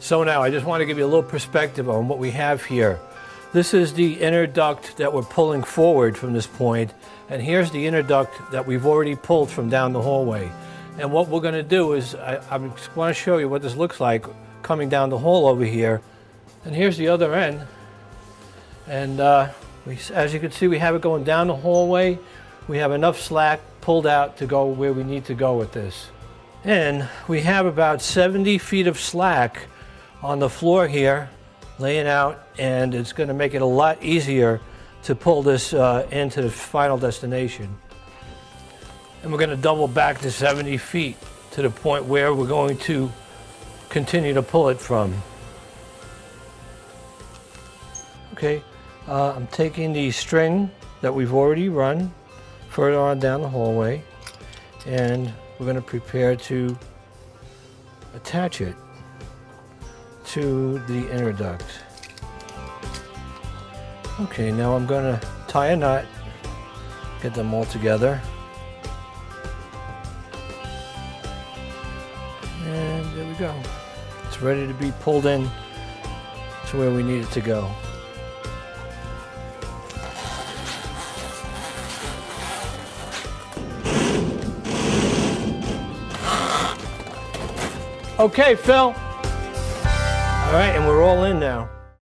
So now I just want to give you a little perspective on what we have here. This is the inner duct that we're pulling forward from this point, and here's the inner duct that we've already pulled from down the hallway. And what we're going to do is, I, I want to show you what this looks like coming down the hall over here. And here's the other end. And uh, we, as you can see, we have it going down the hallway. We have enough slack pulled out to go where we need to go with this. And we have about 70 feet of slack on the floor here laying out and it's going to make it a lot easier to pull this uh, into the final destination. And we're going to double back to 70 feet to the point where we're going to continue to pull it from. Okay, uh, I'm taking the string that we've already run further on down the hallway and we're going to prepare to attach it to the inner duct. Okay, now I'm going to tie a knot, get them all together. And there we go. It's ready to be pulled in to where we need it to go. Okay, Phil. All right, and we're all in now.